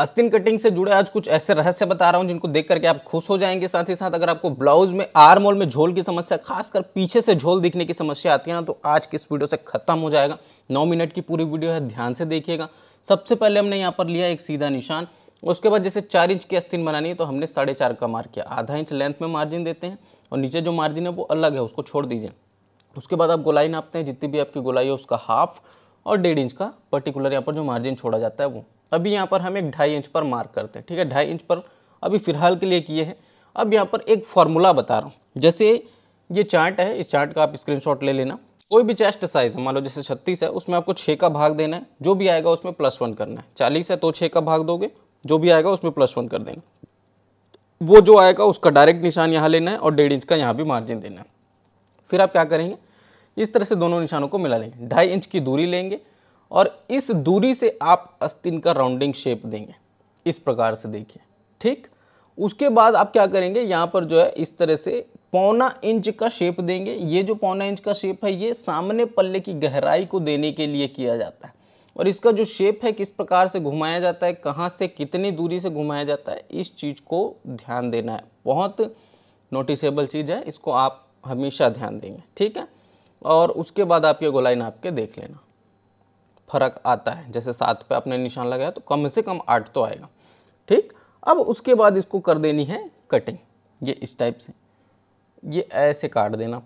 अस्तिन cutting से जुड़े आज कुछ ऐसे रहस्य बता रहा हूँ जिनको देख करके आप खुश हो जाएँगे। साथ ही साथ अगर आपको ब्लाउज में आर्म होल में झोल की समस्या, खासकर पीछे से झोल दिखने की समस्या आती है ना तो आज की इस वीडियो से खत्म हो जाएगा? नौ मिनट की पूरी वीडियो है, ध्यान से देखिएगा। सबसे पहले हमने यहाँ पर लिया एक सीधा निशान, उसके बाद जैसे चार इंच की अस्तिन बनानी है तो हमने साढ़े चार का मार्क किया। आधा इंच लेंथ में मार्जिन देते हैं, और नीचे जो मार्जिन है वो अलग है, उसको छोड़ दीजिए। उसके बाद आप गोलाई नापते हैं, जितनी भी आपकी गोलाई है उसका हाफ़ और डेढ़ इंच का, पर्टिकुलर यहाँ पर जो मार्जिन छोड़ा जाता है वो। अभी यहाँ पर हम एक ढाई इंच पर मार्क करते हैं, ठीक है? ढाई इंच पर अभी फ़िलहाल के लिए किए हैं। अब यहाँ पर एक फॉर्मूला बता रहा हूँ। जैसे ये चार्ट है, इस चार्ट का आप स्क्रीनशॉट ले लेना। कोई भी चेस्ट साइज़ है, मान लो जैसे छत्तीस है, उसमें आपको छः का भाग देना है। जो भी आएगा उसमें प्लस वन करना है। चालीस है तो छः का भाग दोगे। जो भी आएगा उसमें प्लस वन कर देंगे वो जो आएगा उसका डायरेक्ट निशान यहाँ लेना है और डेढ़ इंच का यहाँ भी मार्जिन देना है। फिर आप क्या करेंगे? इस तरह से दोनों निशानों को मिला लेंगे। ढाई इंच की दूरी लेंगे। और इस दूरी से आप अस्तिन का राउंडिंग शेप देंगे। इस प्रकार से देखिए, ठीक? उसके बाद आप क्या करेंगे? यहाँ पर जो है, इस तरह से पौना इंच का शेप देंगे। ये जो पौना इंच का शेप है, ये सामने पल्ले की गहराई को देने के लिए किया जाता है। और इसका जो शेप है, किस प्रकार से घुमाया जाता है, कहाँ से कितनी दूरी से घुमाया जाता है, इस चीज़ को ध्यान देना है। बहुत नोटिसेबल चीज़ है, इसको आप हमेशा ध्यान देंगे, ठीक है? और उसके बाद आप ये गोलाई नाप के देख लेना। फ़र्क आता है। जैसे सात पे आपने निशान लगाया तो कम से कम आठ तो आएगा। ठीक? अब उसके बाद इसको कर देनी है कटिंग ये इस टाइप से। ये ऐसे काट देना।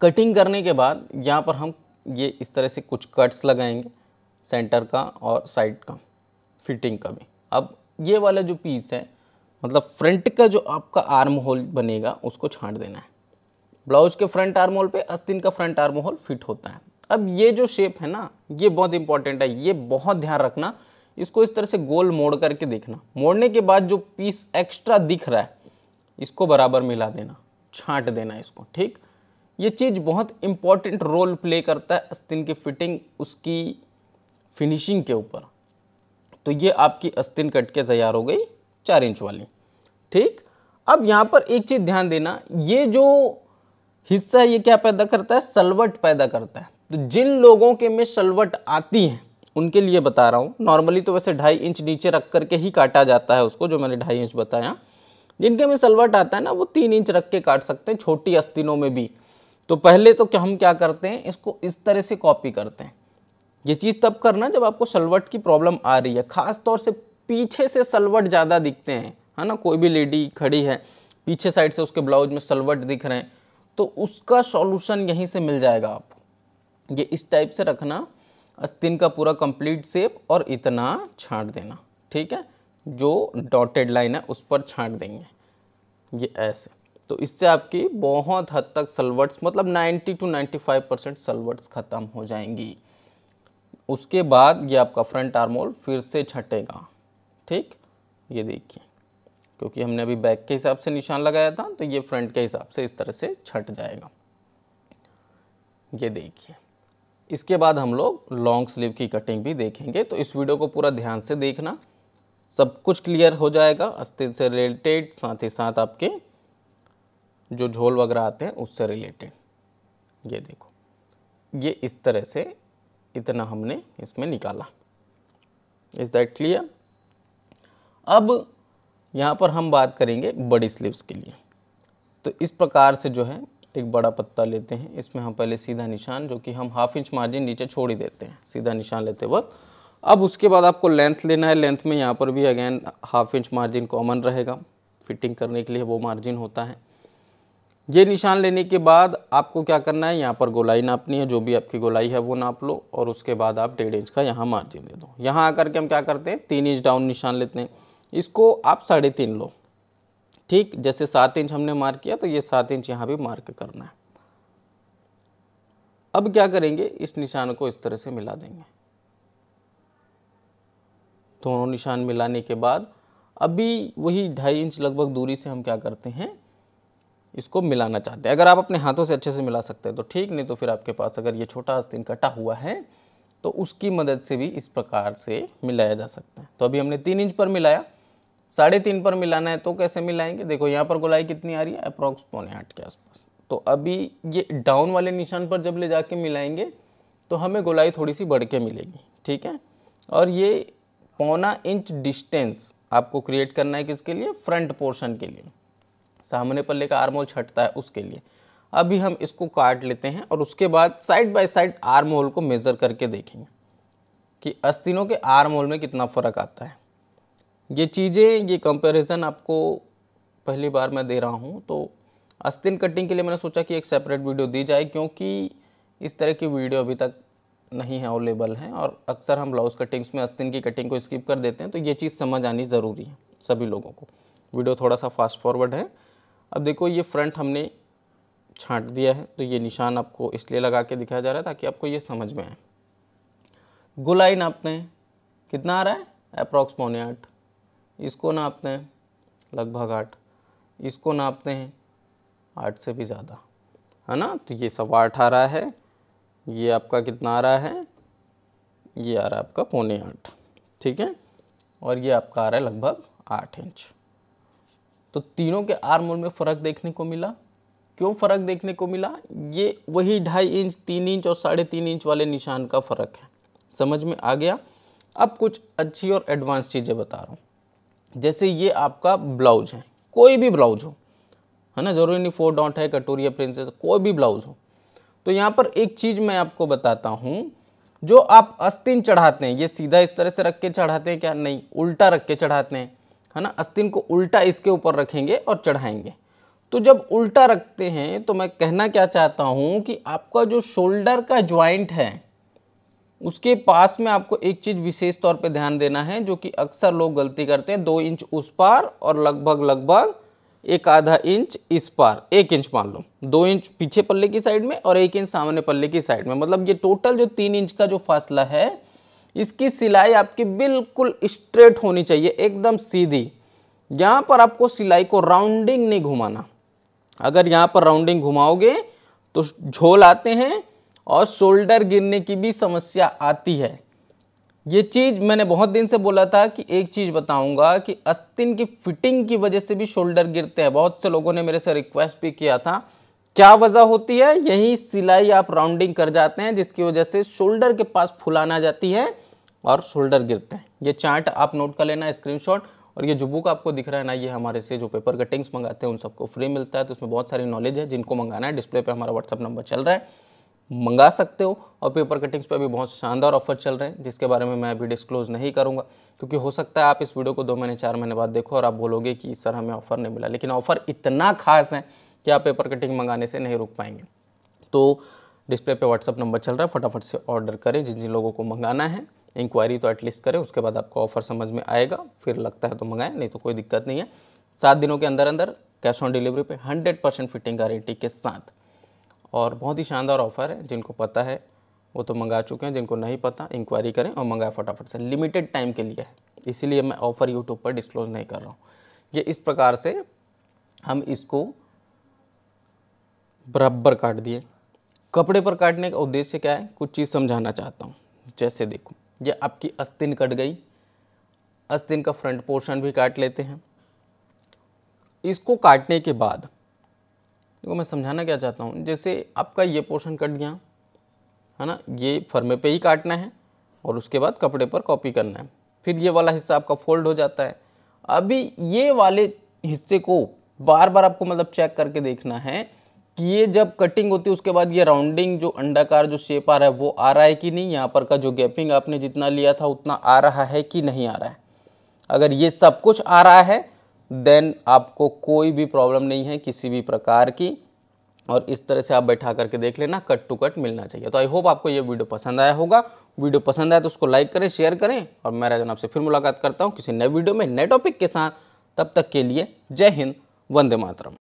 कटिंग करने के बाद यहाँ पर हम ये इस तरह से कुछ कट्स लगाएँगे सेंटर का और साइड का फिटिंग का भी। अब ये वाला जो पीस है मतलब फ्रंट का जो आपका आर्म होल बनेगा, उसको छांट देना है। ब्लाउज के फ्रंट आर्म होल पे अस्तिन का फ्रंट आर्म होल फिट होता है। अब ये जो शेप है ना, ये बहुत इंपॉर्टेंट है, ये बहुत ध्यान रखना। इसको इस तरह से गोल मोड़ करके देखना। मोड़ने के बाद जो पीस एक्स्ट्रा दिख रहा है, इसको बराबर मिला देना, छांट देना इसको, ठीक? ये चीज़ बहुत इंपॉर्टेंट रोल प्ले करता है अस्तिन की फिटिंग उसकी फिनिशिंग के ऊपर। तो ये आपकी अस्तिन कट के तैयार हो गई चार इंच वाली, ठीक? अब यहाँ पर एक चीज़ ध्यान देना, ये जो हिस्सा ये क्या पैदा करता है? सलवट पैदा करता है। तो जिन लोगों के में सलवट आती है, उनके लिए बता रहा हूँ। नॉर्मली तो वैसे ढाई इंच नीचे रख करके ही काटा जाता है उसको, जो मैंने ढाई इंच बताया। जिनके में सलवट आता है ना, वो तीन इंच रख के काट सकते हैं, छोटी अस्तिनों में भी। तो पहले तो क्या हम क्या करते हैं, इसको इस तरह से कॉपी करते हैं। ये चीज़ तब करना जब आपको सलवट की प्रॉब्लम आ रही है। ख़ास तौर से पीछे से सलवट ज़्यादा दिखते हैं, है ना? कोई भी लेडी खड़ी है, पीछे साइड से उसके ब्लाउज में सलवट दिख रहे हैं तो उसका सॉल्यूशन यहीं से मिल जाएगा आपको। ये इस टाइप से रखना अस्तिन का पूरा कंप्लीट सेप और इतना छांट देना, ठीक है? जो डॉटेड लाइन है, उस पर छांट देंगे, ये ऐसे। तो इससे आपकी बहुत हद तक सलवर्ट्स मतलब 90 टू 95 परसेंट सलवर्ट्स ख़त्म हो जाएँगी। उसके बाद ये आपका फ्रंट आर्मोल फिर से छटेगा, ठीक? ये देखिए, क्योंकि हमने अभी बैक के हिसाब से निशान लगाया था तो ये फ्रंट के हिसाब से इस तरह से छट जाएगा। ये देखिए। इसके बाद हम लोग लॉन्ग स्लीव की कटिंग भी देखेंगे। तो इस वीडियो को पूरा ध्यान से देखना। सब कुछ क्लियर हो जाएगा। अस्तित्व से रिलेटेड साथ ही साथ आपके जो झोल वगैरह आते हैं, उससे रिलेटेड ये देखो। ये इस तरह से इतना हमने इसमें निकाला। इज़ दैट क्लियर अब यहाँ पर हम बात करेंगे बड़ी स्लीव्स के लिए। तो इस प्रकार से जो है एक बड़ा पत्ता लेते हैं। इसमें हम पहले सीधा निशान, जो कि हम हाफ़ इंच मार्जिन नीचे छोड़ ही देते हैं। सीधा निशान लेते वक्त। अब उसके बाद आपको लेंथ लेना है। लेंथ में यहाँ पर भी again half inch margin common रहेगा। फिटिंग करने के लिए वो मार्जिन होता है। ये निशान लेने के बाद आपको क्या करना है? यहाँ पर गोलाई नापनी है। जो भी आपकी गोलाई है वो नाप लो और उसके बाद आप डेढ़ इंच का यहाँ मार्जिन दे दो। यहाँ आकर के हम क्या करते हैं? तीन इंच डाउन निशान लेते हैं। इसको आप साढ़े तीन लो। ठीक, जैसे सात इंच हमने मार्क किया तो ये सात इंच यहाँ भी मार्क करना है। अब क्या करेंगे? इस निशान को इस तरह से मिला देंगे। दोनों निशान मिलाने के बाद, अभी वही ढाई इंच लगभग दूरी से हम क्या करते हैं? इसको मिलाना चाहते हैं। अगर आप अपने हाथों से अच्छे से मिला सकते हैं तो ठीक, नहीं तो फिर आपके पास अगर ये छोटा आस्तीन कटा हुआ है तो उसकी मदद से भी इस प्रकार से मिलाया जा सकता है। तो अभी हमने तीन इंच पर मिलाया। साढ़े तीन पर मिलाना है तो कैसे मिलाएँगे? देखो, यहाँ पर गोलाई कितनी आ रही है? अप्रॉक्स पौने आठ के आसपास। तो अभी ये डाउन वाले निशान पर जब ले जाके मिलाएँगे तो हमें गोलाई थोड़ी सी बढ़ के मिलेगी, ठीक है? और ये पौना इंच डिस्टेंस आपको क्रिएट करना है किसके लिए? फ्रंट पोर्शन के लिए। सामने पल्ले का आर्म होल छटता है उसके लिए। अभी हम इसको काट लेते हैं और उसके बाद side by side armhole को मेज़र करके देखेंगे कि अस्तिनों के आर्म होल में कितना फ़र्क आता है। ये चीज़ें, ये कंपैरिजन आपको पहली बार मैं दे रहा हूँ तो अस्तिन कटिंग के लिए मैंने सोचा कि एक सेपरेट वीडियो दी जाए, क्योंकि इस तरह की वीडियो अभी तक नहीं है अवेलेबल है, और अक्सर हम ब्लाउज कटिंग्स में अस्तिन की कटिंग को स्किप कर देते हैं तो ये चीज़ समझ आनी ज़रूरी है सभी लोगों को। वीडियो थोड़ा सा फास्ट फॉरवर्ड है। अब देखो, ये फ्रंट हमने छांट दिया है तो ये निशान आपको इसलिए लगा के दिखाया जा रहा है ताकि आपको ये समझ में आए। गुलाइन आपने कितना आ रहा है? अप्रॉक्स पौने आठ। इसको नापते हैं लगभग आठ। इसको नापते हैं आठ से भी ज़्यादा। है ना? तो ये सवा आठ आ रहा है। ये आपका कितना आ रहा है? ये आ रहा है आपका पौने आठ। ठीक है? और ये आपका आ रहा है लगभग आठ इंच। तो तीनों के आर मोल में फ़र्क देखने को मिला। क्यों फ़र्क देखने को मिला? ये वही ढाई इंच, तीन इंच और साढ़े तीन इंच वाले निशान का फ़र्क है। समझ में आ गया? अब कुछ अच्छी और एडवांस चीज़ें बता रहा हूँ। जैसे ये आपका ब्लाउज है, कोई भी ब्लाउज हो, है ना, ज़रूरी नहीं फोर डॉट है, कटोरिया प्रिंसेस, कोई भी ब्लाउज हो। तो यहाँ पर एक चीज़ मैं आपको बताता हूँ, जो आप अस्तिन चढ़ाते हैं, ये सीधा इस तरह से रख के चढ़ाते हैं क्या? नहीं, उल्टा रख के चढ़ाते हैं, है ना, अस्तिन को उल्टा इसके ऊपर रखेंगे और चढ़ाएँगे। तो जब उल्टा रखते हैं तो मैं कहना क्या चाहता हूँ कि आपका जो शोल्डर का ज्वाइंट है उसके पास में आपको एक चीज़ विशेष तौर पे ध्यान देना है, जो कि अक्सर लोग गलती करते हैं, दो इंच उस पार और लगभग लगभग एक आधा इंच इस पार, एक इंच मान लो, दो इंच पीछे पल्ले की साइड में और एक इंच सामने पल्ले की साइड में। मतलब ये टोटल जो तीन इंच का जो फासला है, इसकी सिलाई आपकी बिल्कुल स्ट्रेट होनी चाहिए, एकदम सीधी। यहाँ पर आपको सिलाई को राउंडिंग नहीं घुमाना। अगर यहाँ पर राउंडिंग घुमाओगे तो झोल आते हैं और शोल्डर गिरने की भी समस्या आती है। ये चीज़ मैंने बहुत दिन से बोला था कि एक चीज़ बताऊँगा कि अस्तिन की फिटिंग की वजह से भी शोल्डर गिरते हैं। बहुत से लोगों ने मेरे से रिक्वेस्ट भी किया था। क्या वजह होती है? यही सिलाई आप राउंडिंग कर जाते हैं, जिसकी वजह से शोल्डर के पास फुलाना जाती है और शोल्डर गिरते हैं। ये चार्ट आप नोट कर लेना, स्क्रीनशॉट, और ये जो बुक आपको दिख रहा है ना, ये हमारे से जो पेपर कटिंग्स मंगाते हैं, उन सबको फ्री मिलता है। तो उसमें बहुत सारी नॉलेज है, जिनको मंगाना है डिस्प्ले पे हमारा व्हाट्सअप नंबर चल रहा है। मंगा सकते हो और पेपर कटिंग्स पे भी बहुत शानदार ऑफ़र चल रहे हैं, जिसके बारे में मैं अभी डिस्क्लोज नहीं करूँगा, क्योंकि हो सकता है आप इस वीडियो को दो महीने, चार महीने बाद देखो और आप बोलोगे कि इस सर हमें ऑफ़र नहीं मिला। लेकिन ऑफ़र इतना खास है कि आप पेपर कटिंग मंगाने से नहीं रुक पाएँगे। तो डिस्प्ले पे व्हाट्सअप नंबर चल रहा है, फटाफट से ऑर्डर करें, जिन जिन लोगों को मंगाना है इंक्वायरी तो एटलीस्ट करें, उसके बाद आपको ऑफ़र समझ में आएगा, फिर लगता है तो मंगाएँ, नहीं तो कोई दिक्कत नहीं है। सात दिनों के अंदर अंदर कैश ऑन डिलीवरी पे हंड्रेड परसेंट फिटिंग गारंटी के साथ और बहुत ही शानदार ऑफ़र है, जिनको पता है, वो तो मंगा चुके हैं, जिनको नहीं पता इंक्वायरी करें और मंगाए फटाफट से। लिमिटेड टाइम के लिए है, इसीलिए मैं ऑफ़र यूट्यूब पर डिस्क्लोज नहीं कर रहा हूँ। ये इस प्रकार से हम इसको बराबर काट दिए। कपड़े पर काटने का उद्देश्य क्या है? कुछ चीज़ समझाना चाहता हूँ। जैसे देखो, ये आपकी अस्तिन कट गई, अस्तिन का फ्रंट पोर्शन भी काट लेते हैं। इसको काटने के बाद देखो, मैं समझाना क्या चाहता हूँ? जैसे आपका ये पोर्शन कट गया, है ना? ये फर्मे पे ही काटना है और उसके बाद कपड़े पर कॉपी करना है। फिर ये वाला हिस्सा आपका फोल्ड हो जाता है। अभी ये वाले हिस्से को बार बार आपको मतलब चेक करके देखना है कि ये जब कटिंग होती है, उसके बाद ये राउंडिंग जो अंडाकार जो शेप आ रहा है, वो आ रहा है कि नहीं? यहाँ पर का जो गैपिंग आपने जितना लिया था, उतना आ रहा है कि नहीं आ रहा है? अगर ये सब कुछ आ रहा है देन आपको कोई भी प्रॉब्लम नहीं है किसी भी प्रकार की। और इस तरह से आप बैठा करके देख लेना, कट टू कट मिलना चाहिए। तो आई होप आपको ये वीडियो पसंद आया होगा। वीडियो पसंद आया तो उसको लाइक करें शेयर करें। और मैं राजन आपसे फिर मुलाकात करता हूँ किसी नए वीडियो में, नए टॉपिक के साथ। तब तक के लिए जय हिंद, वंदे मातरम।